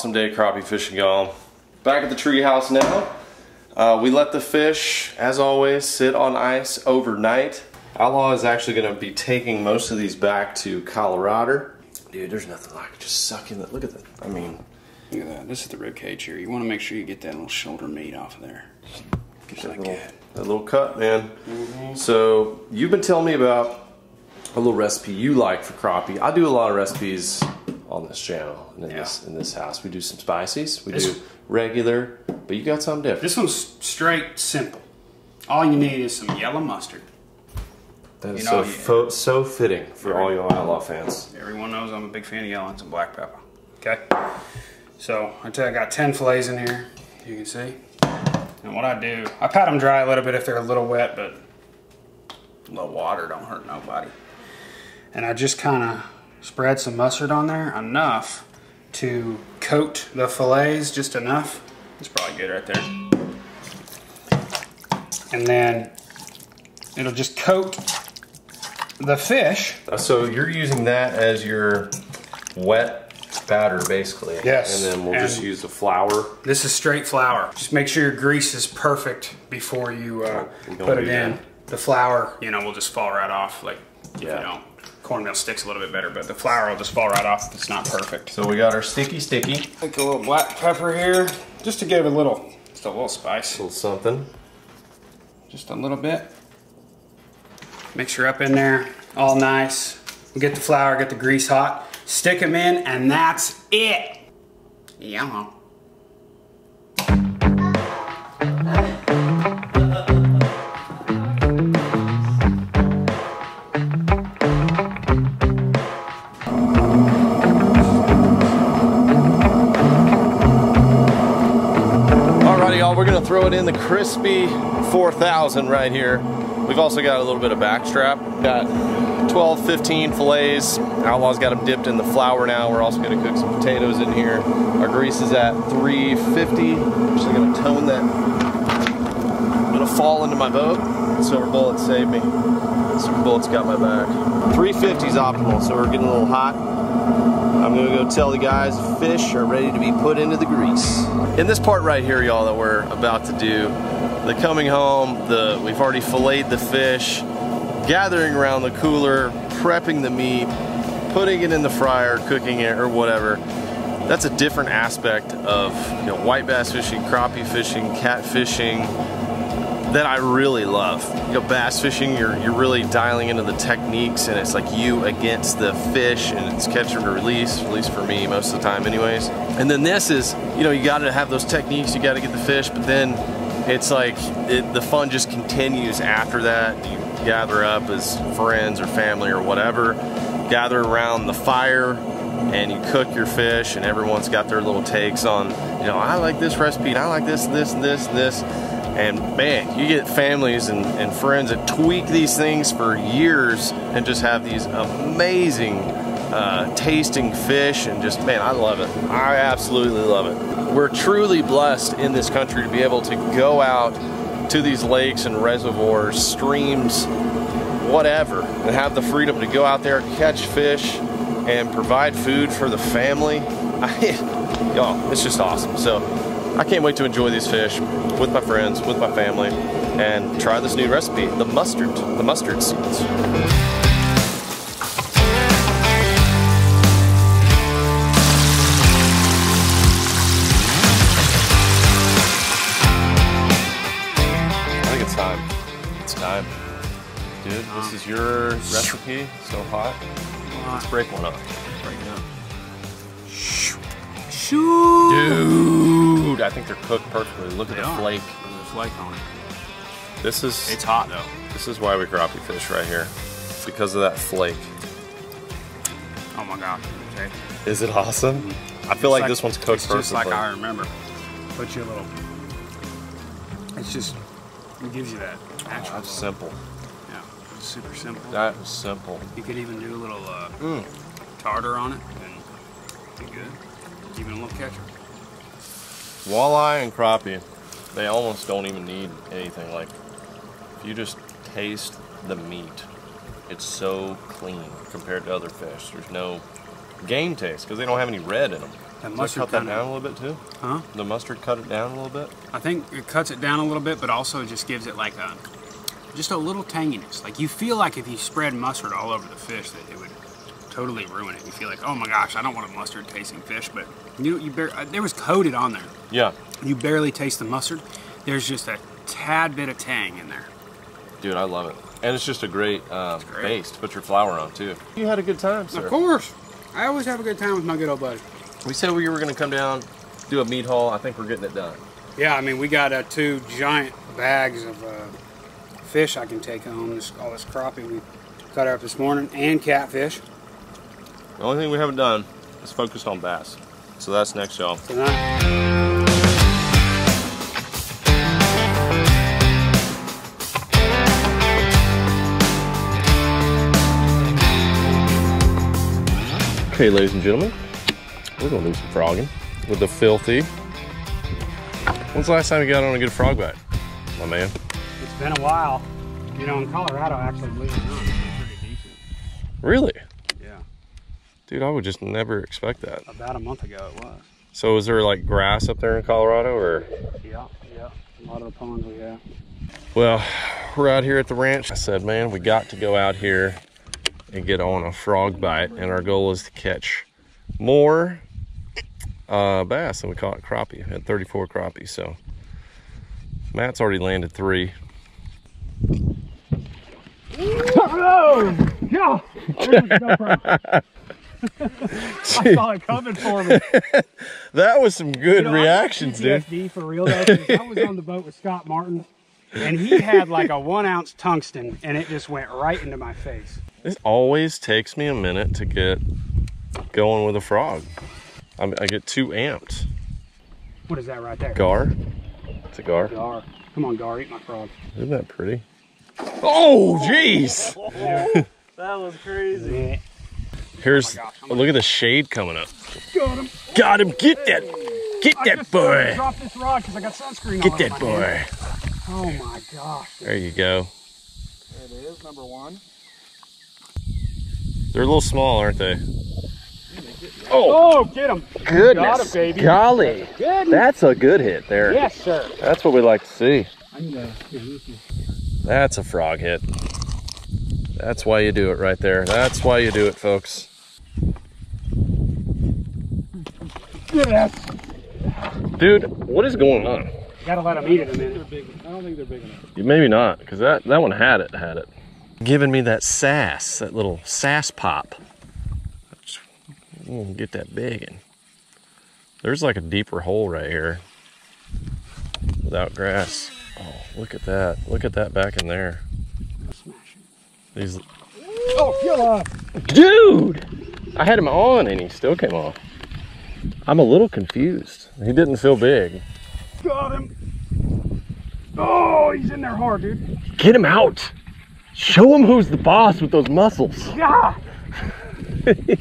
Awesome day crappie fishing, y'all. Back at the treehouse now. Uh, we let the fish, as always, sit on ice overnight. Outlaw is actually going to be taking most of these back to Colorado. Dude, there's nothing like just sucking that. Look at that. I mean, Look at that. This is the rib cage here. You want to make sure you get that little shoulder meat off of there. Just like little, that. that little cut, man. So you've been telling me about a little recipe you like for crappie. I do a lot of recipes on this channel and in Yeah. this in this house. We do some spices. We This- do regular, but you got something different. This one's straight simple. All you need is some yellow mustard. That is you know, so you- so fitting for all you outlaw fans. Everyone knows I'm a big fan of yellow and some black pepper. Okay? So I tell you, I got 10 fillets in here, you can see. And what I do, I pat them dry a little bit if they're a little wet, but a little water don't hurt nobody. And I just kind of spread some mustard on there, enough to coat the fillets, just enough. It's probably good right there. And then it'll just coat the fish Uh, So you're using that as your wet batter, basically. Yes, And then we'll just use the flour. This is straight flour. Just make sure your grease is perfect before you uh, put it in. that. The flour, you know, will just fall right off. Like, if you don't. Cornmeal sticks a little bit better, but the flour will just fall right off if it's not perfect. So we got our sticky sticky. Take a little black pepper here, just to give it a little, just a little spice. A little something. Just a little bit. Mix her up in there, all nice. Get the flour, get the grease hot, stick them in, and that's it. Yellow. Throw it in the crispy 4000 right here. We've also got a little bit of backstrap. Got 12, 15 fillets. Outlaw's got them dipped in the flour now. We're also gonna cook some potatoes in here. Our grease is at 350. I'm Actually gonna tone that. I'm gonna fall into my boat. Silver Bullet saved me. Silver Bullet's got my back. 350 is optimal, so we're getting a little hot. I'm gonna go tell the guys fish are ready to be put into the grease. In this part right here, y'all, that we're about to do, the coming home, the we've already filleted the fish, gathering around the cooler, prepping the meat, putting it in the fryer, cooking it or whatever. That's a different aspect of you know white bass fishing, crappie fishing, cat fishing, that I really love. You know, bass fishing, you're you're really dialing into the techniques, and it's like you against the fish, and it's catch and release. At least for me, most of the time, anyways. And then this is, you know, you got to have those techniques. You got to get the fish, but then it's like it, the fun just continues after that. You gather up as friends or family or whatever, gather around the fire and you cook your fish and everyone's got their little takes on you know i like this recipe and i like this this this this and man you get families and, and friends that tweak these things for years and just have these amazing uh, tasting fish and just man i love it. I absolutely love it. We're truly blessed in this country to be able to go out to these lakes and reservoirs streams whatever and have the freedom to go out there catch fish and provide food for the family. Y'all it's just awesome. So i can't wait to enjoy these fish with my friends with my family and try this new recipe the mustard the mustard seeds. I think it's time. It's time. Dude this is your recipe so hot. Let's break one up. Break it up. Dude, I think they're cooked perfectly. Look at the are. flake. Look at the flake on it. This is It's hot though. this is why we crappie fish right here, because of that flake. Oh my god. Okay. Is it awesome? I feel like, this one's cooked It's just like. I remember. Put you a little. It's just it gives you that natural. That's simple. Yeah, super simple. That is simple. You could even do a little uh, Mm. tartar on it, and be good. Even a little ketchup. Walleye and crappie, they almost don't even need anything. Like, if you just taste the meat, it's so clean compared to other fish. There's no game taste because they don't have any red in them. That mustard cut that down a little bit too? Huh? The mustard cut it down a little bit. I think it cuts it down a little bit, but also just gives it like a just a little tanginess. Like you feel like if you spread mustard all over the fish, that it would totally ruin it. You feel like, oh my gosh, I don't want a mustard tasting fish, but you you bar- uh, there was coated on there. Yeah, You barely taste the mustard. There's just a tad bit of tang in there. dude, I love it, and it's just a great, um, great. base to put your flour on too. You had a good time, sir. Of course, I always have a good time with my good old buddy. We said we were going to come down, do a meat haul. I think we're getting it done. Yeah, I mean, we got uh, two giant bags of uh, fish I can take home. This, all this crappie we cut up this morning, and catfish. The only thing we haven't done is focused on bass. So that's next, y'all. Okay, ladies and gentlemen, we're gonna do some frogging with the filthy. When's the last time you got on a good frog bite, my man? It's been a while. You know, in Colorado, actually, believe it or not, it's been pretty decent. Really? Yeah, Dude, I would just never expect that. about a month ago it was. So is there like grass up there in Colorado or? Yeah, yeah. A lot of the ponds we have. Well, we're out here at the ranch. I said, man, we got to go out here and get on a frog bite. And our goal is to catch more uh, bass than we caught crappie. We had 34 crappie. So Matt's already landed three. Oh! Yeah! I saw it coming for me. That was some good You know, I reactions, dude. PTSD for real though. 'cause I was on the boat with Scott Martin, and he had like a one ounce tungsten, and it just went right into my face. This always takes me a minute to get going with a frog. I'm, I get too amped. What is that right there? Gar. It's a gar. Gar. Come on, Gar, eat my frog. Isn't that pretty? Oh, jeez. That was crazy. Yeah. Here's gosh, oh, look at the shade coming up. Got him. Got him. Get that. Get I that just started to boy. Drop this rod because I got sunscreen Get all that over my hand. boy. Oh my gosh. There you go. There it is, number one. They're a little small, aren't they? Oh, Oh, oh get him. goodness. Got it, baby. Golly. Good. That's a good hit there. Yes, sir. That's what we like to see. I need to. Here, let me see. That's a frog hit. That's why you do it right there. That's why you do it, folks. Yes. Dude, what is going on? You Gotta let him eat it a minute. I don't think they're big enough. Maybe not, because that, that one had it, had it. Giving me that sass, that little sass pop. We'll get that big. And there's like a deeper hole right here without grass. Oh, look at that. Look at that back in there. These, Oh, kill off. dude! I had him on and he still came off. I'm a little confused. He didn't feel big. Got him. Oh, he's in there hard, dude. Get him out! Show him who's the boss with those muscles. Yeah.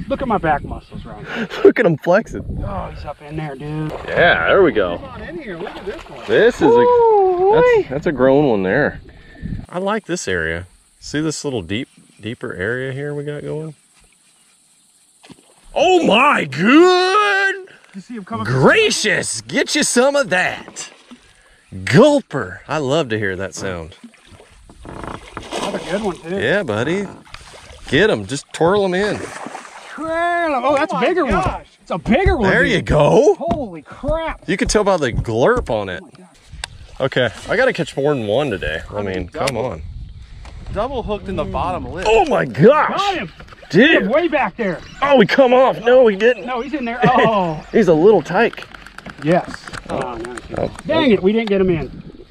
Look at my back muscles, Ron. Look at him flexing. Oh, he's up in there, dude. Yeah, there we go. Come on in here. Look at this one. This is a that's, that's a grown one there. I like this area. See this little deep deeper area here we got going? Oh my good You see him coming? gracious! Get you some of that. Gulper. I love to hear that sound. Another good one, too. Yeah, buddy. Get them. Just twirl them in. Trail 'em. Oh, that's a oh my bigger one. gosh. It's a bigger one. There dude. you go. Holy crap. You can tell by the glurp on it. Oh. Okay, I gotta catch more than one today. I mean, come double. on. Double hooked in the mm. bottom lip. Oh my Got gosh! him. Get him Dude! way back there. Oh, he come off. No, he didn't. No, he's in there. Oh, He's a little tyke. yes. Oh, oh no. Oh. Dang it, we didn't get him in.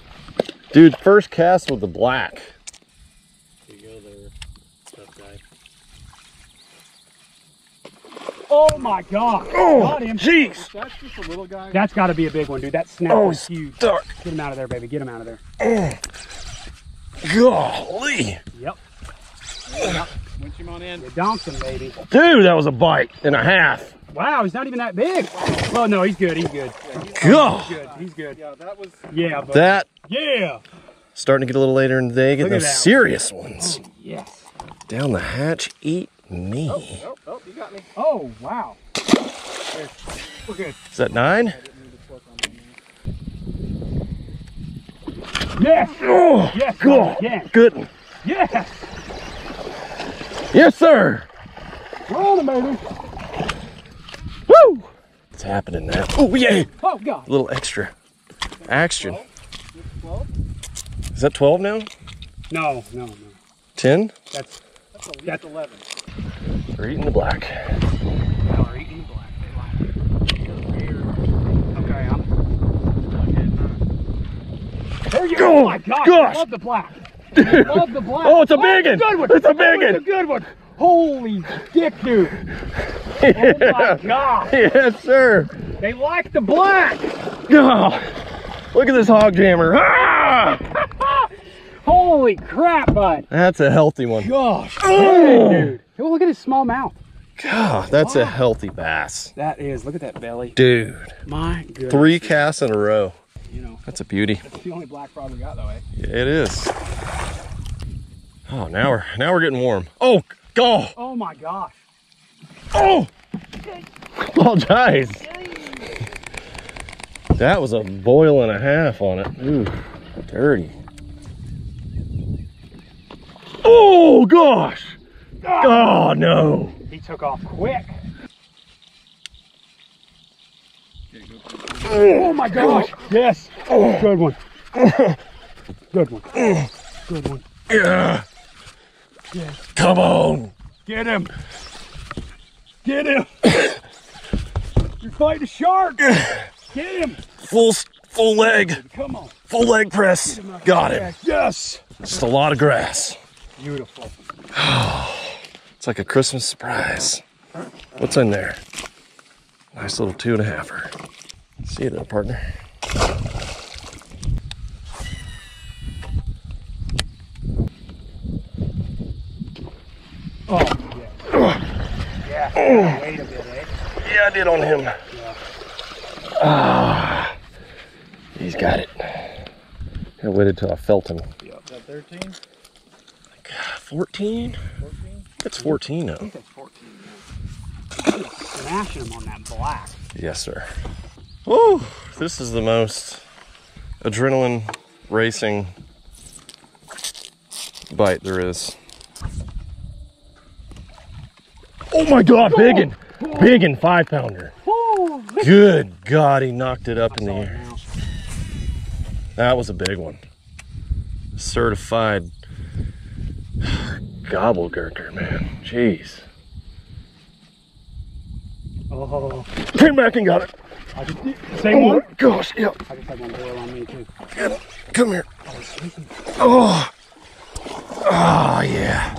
Dude, first cast with the black. There you go there. Tough guy. Oh my god. Oh, got him. Jeez! That's just a little guy. That's got to be a big one, dude. That snap Oh, was huge. Dark. Get him out of there, baby. Get him out of there. Golly! Yep. Winch him on in. You donked him, baby. Dude, that was a bite and a half. Wow, he's not even that big. Well, no, he's good. He's good. God! Good. He's good. Yeah, that was. Yeah, but That yeah. starting to get a little later in the day, getting those that one. serious ones. Oh, yes. Down the hatch, eat me. Oh, oh, oh you got me. Oh, wow. We're good. Is that nine? Yes! Oh, Yes! Again. Good. Yes! Yes, sir. We're on baby. Woo! What's happening now? Oh, yeah. Oh, God. A little extra action. Is that 12 now? No, no, no. 10? That's, That's That's- 11. We're eating the black. no, we're eating black. They like it. Okay, I'm. There you go. Oh, Oh, my gosh. gosh. I love the black. I love the black. Oh, it's a big one. Good one. It's a Oh, big it's a good one. Holy dick, dude. Oh my god. yes, sir. They like the black. Oh, look at this hog jammer. Ah! Holy crap, bud. That's a healthy one. Gosh. Oh, Dude. Oh, look at his small mouth. God, that's a healthy bass. That is. Look at that belly. Dude, My goodness. three casts in a row. You know, That's a beauty. that's the only black frog we got, though, eh? Yeah, it is. Oh, now we're now we're getting warm. Oh, go. Oh my gosh. Oh, apologize. That was a boil and a half on it. Ooh, dirty. Oh gosh. Oh no. He took off quick. Oh my gosh. Yes. Oh, good one. Good one. Good one. yeah. Yes. Come on. Get him. Get him. You're fighting a shark. Get him. Full full leg. Come on. Full leg press. Got it. Yes. Just a lot of grass. Beautiful. It's like a Christmas surprise. What's in there? Nice little two and a halfer. See you there, partner. Oh, yeah. Yeah. Wait a bit, eh? Yeah, I did on him. Ah, he's got it. I waited till I felt him. Is that 13? 14? 14? It's 14 now. That's 14. Smashing him on that black. Yes, sir. Woo! This is the most adrenaline racing bite there is. Oh my god, biggin! Biggin five pounder. Oh, Good God, he knocked it up in the air. That was a big one. Certified gobble gurker, man. Jeez. Oh, Came back and got it. I just did. Same Oh one? gosh, yep. I just had one boil on me too. Come here. Oh. Oh, yeah.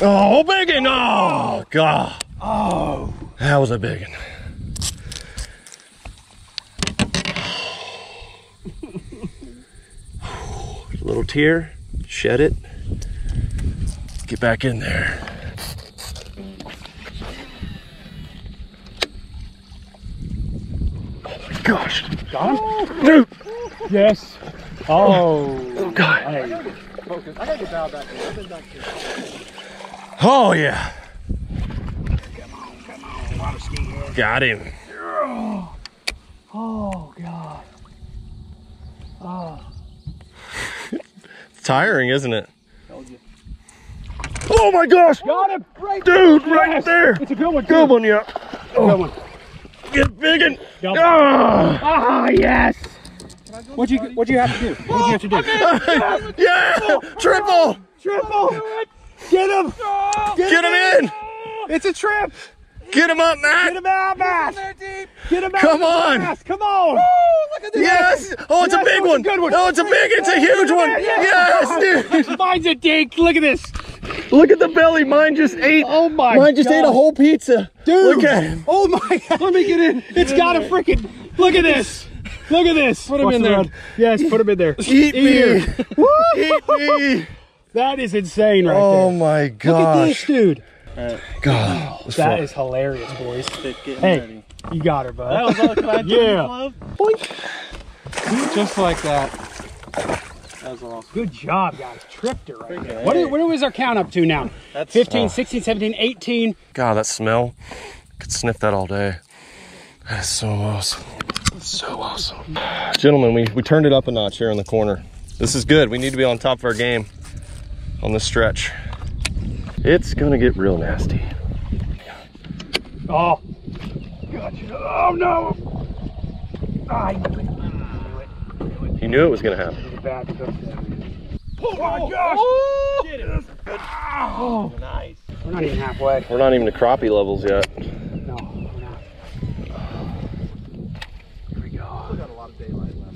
Oh, big one. Oh, God. Oh, That was a big one. Little tear, shed it. Get back in there. Oh my gosh. got him? Dude. Yes. Oh, Oh, God. I gotta get Val back here. I've been back here. Oh, yeah. Lot of ski here. Got him. Oh, God. Oh, It's tiring, isn't it? Told you. Oh my gosh. got him right Dude, right Yes. there. It's a good one. Good one, yeah. Good oh. one. Get big and. Got him. Ah. Ah, yes. What'd you What'd you have to do? What'd you have to do? Yeah! Triple! Triple. Get him. Get him in! It's a trip. Get him up, Get Matt! him out, Matt. Get him out. Come of on. grass. Come on. look at this. Yes! Oh, it's a big that was a one! good one. Oh, it's a big, it's a huge one! Yes, dude! Mine's a dink. Look at this. Look at the belly, mine just ate. Oh my Mine just ate a whole pizza. Dude. Look at him. Oh my god. Let me get in. It's got a freaking. Look at this. Look at this. Put him in there. Yes, put him in there. Eat me! Woo! Eat me! That is insane right Oh there. Oh my god. Look at this, gosh. Dude. God. That fly. is hilarious, boys. Hey. ready. You got her, bud. That was all can I do, Yeah. Love? Just like that. That was awesome. Good job, guys. Tripped her right there. What, is, what is our count up to now? That's 15, 16, 17, 18. God, that smell. Could sniff that all day. That is so awesome. So awesome. Gentlemen, we, we turned it up a notch here in the corner. This is good. We need to be on top of our game on this stretch. It's gonna get real nasty. Oh. Gotcha. Oh, no. I knew it. I knew it. I knew it. You knew it was gonna happen. It was a bad hook there, man. Oh, my oh. gosh. Oh. Get it. Oh. nice. We're not even halfway. We're not even to crappie levels yet. No, we're not. Here we go. Still got a lot of daylight left.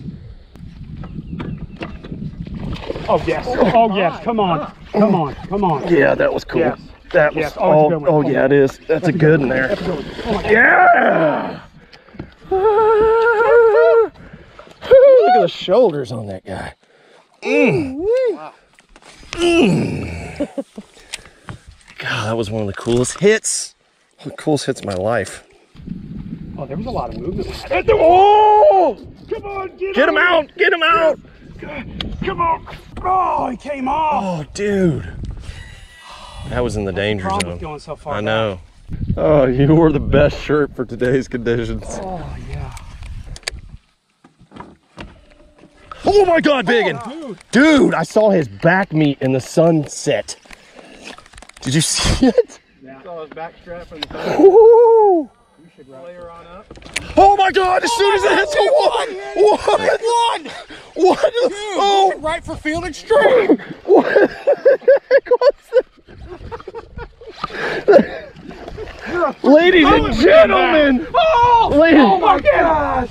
Oh, yes. Oh, yes. Come on. Come on. Come on. Yeah, that was cool. Yes. That was Yes. Oh, it's all. good. Oh, yeah, it is. That's a good one there. Yeah. Look at the shoulders on that guy. Mm. Mm. God, that was one of the coolest hits. One of the coolest hits of my life. Oh, there was a lot of movement. Oh! Come on, get, Get him out! Get him out! Come on. Oh, he came off. Oh, dude. That was in the oh, danger Problem zone. going so far I back. know. Oh, you wore the best shirt for today's conditions. Oh, yeah. Oh my God, Biggin! Dude. Dude, I saw his back meat in the sunset. Did you see it? Saw his back strap and the Woo! layer on up. Oh my God! As oh soon as it hits the wall, what? What? What? Oh! Right for field extreme. What? Ladies and gentlemen, Oh, ladies, oh my gosh.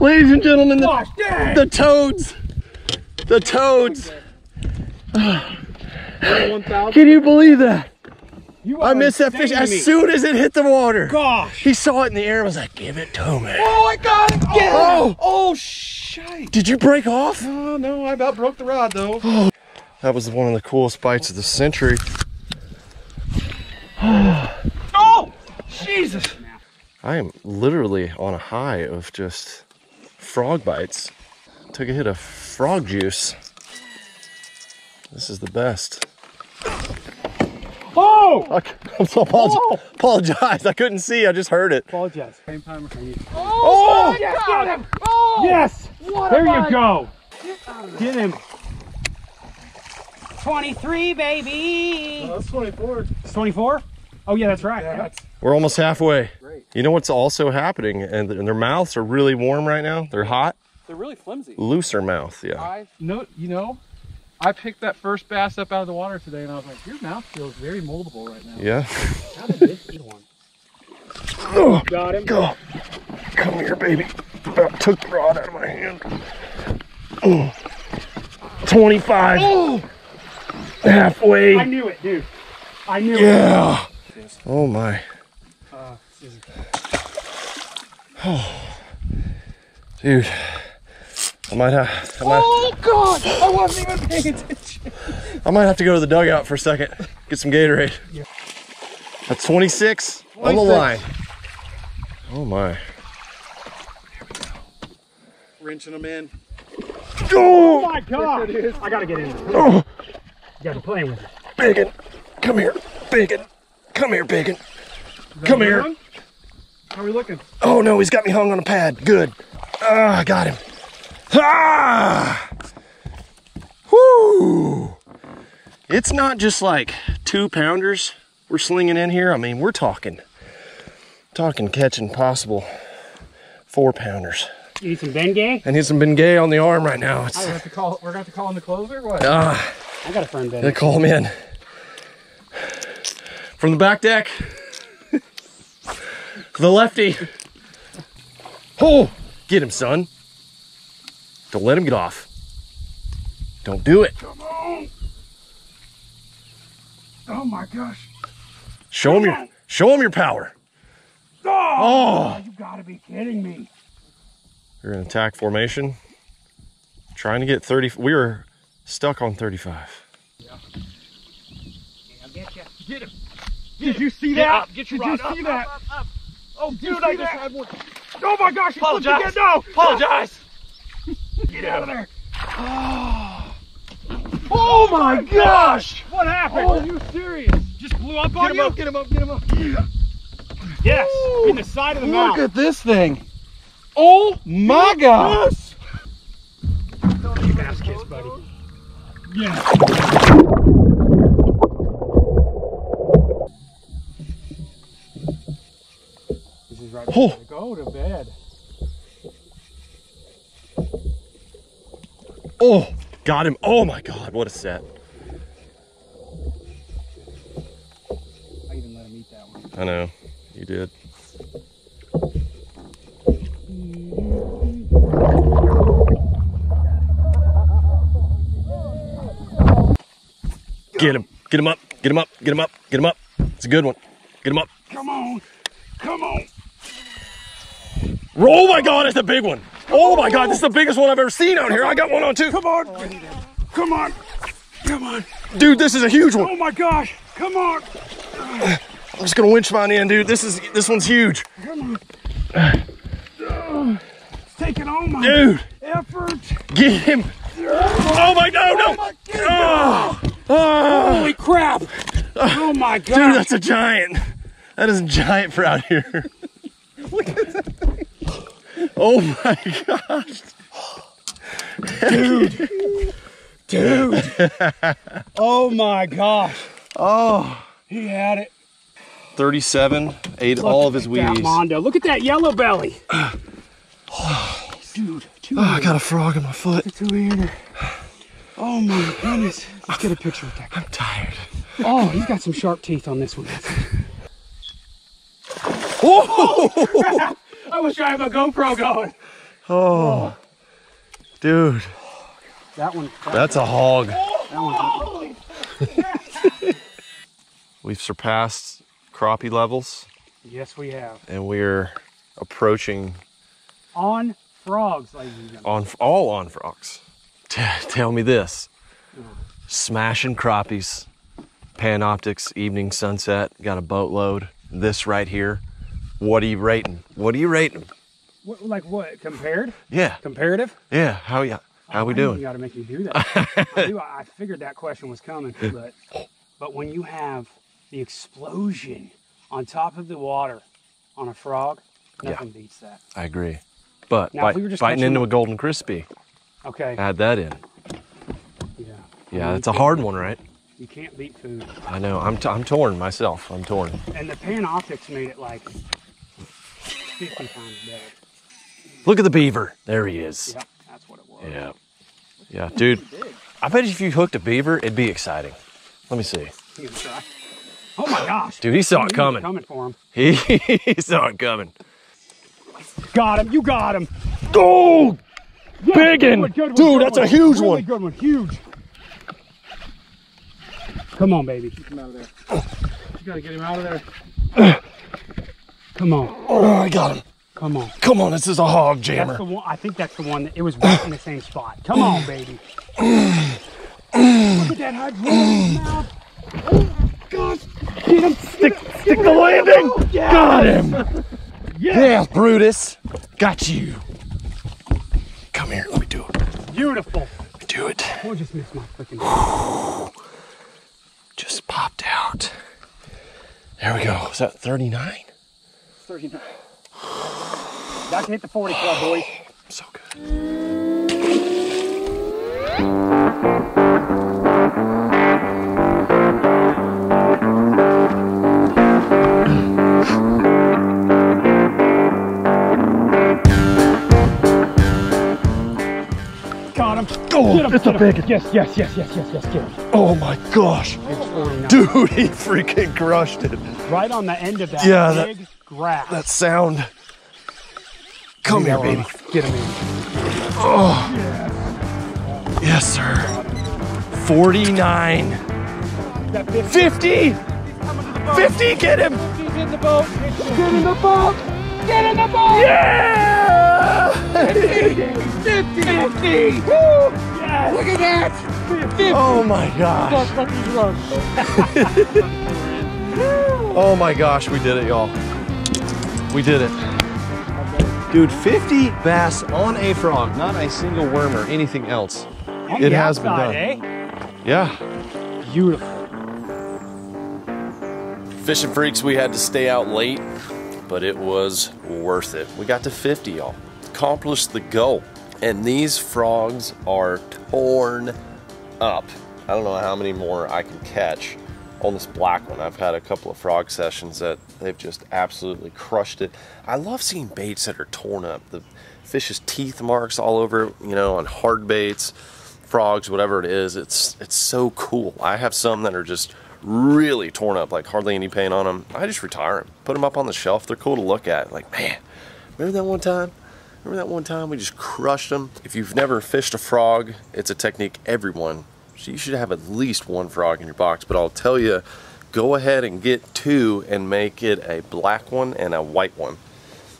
ladies and gentlemen, the, Gosh, the toads, the toads. 1,000. Can you believe that? You I missed that fish insane as soon as it hit the water. Gosh. He saw it in the air and was like, give it to me. Oh, I got it. Get Oh. it. Oh, shite. Did you break off? Oh, no, I about broke the rod, though. Oh. That was one of the coolest bites of the century. Oh, Jesus. I am literally on a high of just frog bites. Took a hit of frog juice. This is the best. Oh. I, am so apologize, oh! apologize. I couldn't see. I just heard it. Apologize. Same time. Oh! oh! Yes, get him. yes. there you go. Get him. 23, baby. Oh, that's 24. It's 24? Oh, yeah, that's right. Yeah, Yeah. that's We're almost halfway. great. You know what's also happening? And, and their mouths are really warm right now. They're hot. They're really flimsy. Looser mouth, yeah. I know, you know, I picked that first bass up out of the water today, and I was like, your mouth feels very moldable right now. Yeah. How did this get one? Oh, Got him. go. Come here, baby. About took the rod out of my hand. Oh. 25. Halfway. I knew it, dude. I knew it. Yeah. Oh my. Uh, scissors. Dude. I might have I might, Oh, God! I wasn't even paying attention. I might have to go to the dugout for a second. Get some Gatorade. Yeah. That's 26 on the line. Oh my. Wrenching them in. Oh Oh, my god! I gotta get in there. oh You gotta be playing with it. bacon. Come here, bacon. Come here, bacon. Come here. How are we looking? Oh no, he's got me hung on a pad. Good. Ah, I got him. Ah! Whoo! It's not just like two pounders we're slinging in here. I mean, we're talking, talking catching possible four pounders. You need some Bengay? And he's been on the arm right now. It's have to call. We're going to call in the closer. What? ah, I got a friend they call him in from the back deck. the lefty. Oh, get him, son. Don't let him get off. Don't do it. Come on. Oh my gosh. Show him your show him your power. Oh. Oh. oh, you gotta be kidding me. We're in attack formation. Trying to get 30. We were stuck on 35. Yeah. I'll get you. Get him. Did you see that? Get oh, Did you see that? Oh, you dude, I just that? had one. Oh my gosh, he flipped Apologize. again. No! Apologize. Get out of there. Oh my gosh! What happened? Oh, are you serious? just blew up on Get him you? up, get him up, get him up. Yes, in the side of the Look mouth. at this thing. Oh my god! Bass kiss, buddy. Yeah. Right Oh. Go to bed. Oh, got him. Oh my God, what a set. I even let him eat that one. I know, you did. Get him, get him up, get him up, get him up, get him up. It's a good one. Get him up. Come on. Come on. Oh my God, it's a big one. Oh my God, this is the biggest one I've ever seen out here. I got one on too. Come on. Come on. Come on. Dude, this is a huge one. Oh my gosh. Come on. I'm just gonna winch mine in, dude. This is this one's huge. Come on. It's taking all my Dude, effort. get him. Oh my no, no. Oh, oh. Holy crap. Oh my god. Dude, that's a giant. That is a giant for out here. Look at. Oh my gosh. Dude. Dude. oh my gosh. Oh. He had it. 37, ate Look all of his that Mondo. Look at that yellow belly. Dude, two Oh, I got a frog in my foot. two-hander. Oh my goodness. Let's get a picture with that guy. I'm tired. Oh, he's got some sharp teeth on this one. Oh, I wish I had my GoPro going. oh. Dude, That one. That, that's a hog. that one. We've surpassed crappie levels Yes, we have. and we're approaching On frogs, ladies and gentlemen. on all on frogs. T- tell me this. Smashing crappies, PanOptx, evening sunset, got a boatload. This right here. What are you rating? What are you rating? What, like what? Compared? Yeah, Comparative? yeah. How ya? How we I doing? You got to make me do that. I, knew, I figured that question was coming, but but when you have the explosion on top of the water on a frog, nothing beats that. I agree. But Now, bite- we were just biting into a golden crispy, Okay. add that in. Yeah. Yeah, it's a hard one, right? You can't beat food. I know. I'm, t- I'm torn myself. I'm torn. And the PanOptx made it like 50 times better. Look at the beaver. There he is. Yep, that's what it was. Yeah. Yeah, dude. I bet if you hooked a beaver, it'd be exciting. Let me see. You gonna try? Oh my gosh. Dude, he saw it You were coming. Coming for him. He, he saw it coming. Got him. You got him. Oh, Yeah, Big good one, good one, Dude, good that's a one. huge really one. Good one. Huge. Come on, baby. Get him out of there. You gotta get him out of there. Come on. oh, I got him. Come on. Come on, this is a hog That's jammer. the one. I think that's the one that it was right in the same spot. Come on, baby. Look at that hydraulic mouth. Oh, God. Get him. Stick, Stick the landing. Yeah. Got him. Yeah. Yeah, Brutus. Got you. Come here. Let me do it. Beautiful. Let me do it. Oh, just missed my freaking. Just popped out. There we go. Is that 39? 39. Got to hit the 40 club, boys. So good. Got him. Oh, Get him. it's a big- Yes, yes, yes, yes, yes, yes. Get him. Oh my gosh. Dude, he freaking crushed it. Right on the end of that Yeah, that- big grass. That sound. Come here, baby. Get him in. oh Yes, sir. 49. That 50. 50. 50, get him. He's in the boat. Get in the boat. Get in the boat. Yeah. 50. 50. Woo. Yes. Look at that. 50. Oh my gosh. Oh my gosh, we did it, y'all. We did it. Dude, 50 bass on a frog, not a single worm or anything else. On It has been done. Eh? Yeah. Beautiful. Fishing freaks, we had to stay out late, but it was worth it. We got to 50, y'all. Accomplished the goal. And these frogs are torn up. I don't know how many more I can catch on this black one. I've had a couple of frog sessions that they've just absolutely crushed it. I love seeing baits that are torn up. The fish's teeth marks all over, you know, on hard baits, frogs, whatever it is. It's it's so cool. I have some that are just really torn up, like hardly any paint on them. I just retire them, put them up on the shelf. They're cool to look at. Like, man, remember that one time? Remember that one time we just crushed them? If you've never fished a frog, it's a technique everyone so you should have at least one frog in your box, but I'll tell you, go ahead and get two and make it a black one and a white one.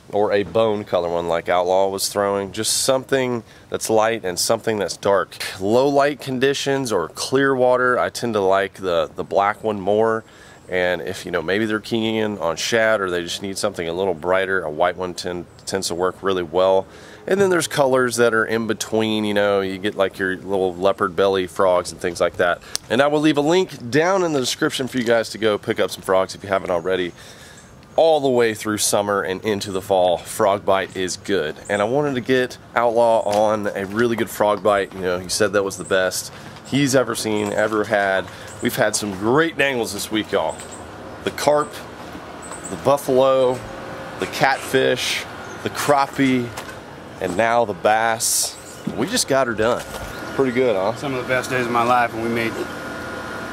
Or a bone color one like Outlaw was throwing. Just something that's light and something that's dark. Low light conditions or clear water, I tend to like the, the black one more. And if, you know, maybe they're keying in on shad or they just need something a little brighter, a white one tend, tends to work really well. And then there's colors that are in between, you know, you get like your little leopard belly frogs and things like that. And I will leave a link down in the description for you guys to go pick up some frogs if you haven't already. All the way through summer and into the fall, frog bite is good. And I wanted to get Outlaw on a really good frog bite. You know, he said that was the best he's ever seen, ever had. We've had some great dangles this week, y'all. The carp, the buffalo, the catfish, the crappie, and now the bass. We just got her done. Pretty good, huh? Some of the best days of my life, and we made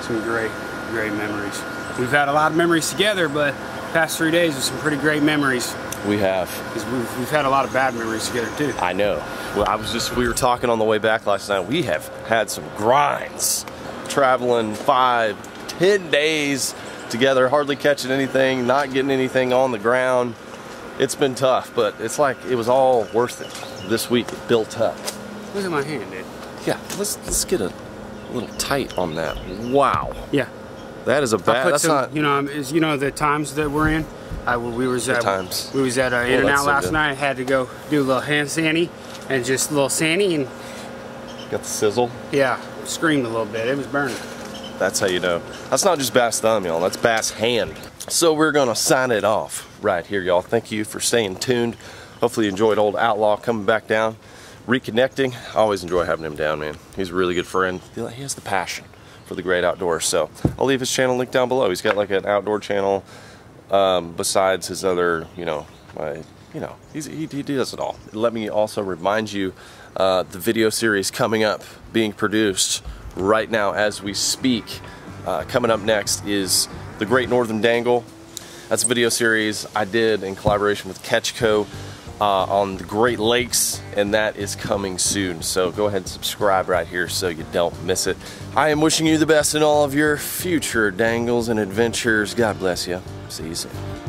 some great, great memories. We've had a lot of memories together, but past three days with some pretty great memories. We have. We've, we've had a lot of bad memories together too. I know. Well, I was just, we were talking on the way back last night. We have had some grinds. Traveling five, ten days together, hardly catching anything, not getting anything on the ground it's been tough, but it's like it was all worth it. This week it built up. Look at my hand, dude. Yeah, let's let's get a little tight on that. Wow. Yeah. That is a bad. That's some, not. You know, is you know the times that we're in. I we was at times. we was at uh, In-N-Out last good. night. I had to go do a little hand sandy and just a little sandy and got the sizzle. Yeah, screamed a little bit. It was burning. That's how you know. That's not just bass thumb, y'all. That's bass hand. So we're gonna sign it off right here, y'all. Thank you for staying tuned. Hopefully you enjoyed old Outlaw coming back down, reconnecting. I always enjoy having him down, man. He's a really good friend. He has the passion for the great outdoors. So I'll leave his channel link down below. He's got like an outdoor channel um, besides his other, you know, my, you know, he, he does it all. Let me also remind you uh, the video series coming up, being produced right now as we speak. Uh, coming up next is the Great Northern Dangle. That's a video series I did in collaboration with Catchco uh, on the Great Lakes, and that is coming soon. So go ahead and subscribe right here so you don't miss it. I am wishing you the best in all of your future dangles and adventures. God bless you. See you soon.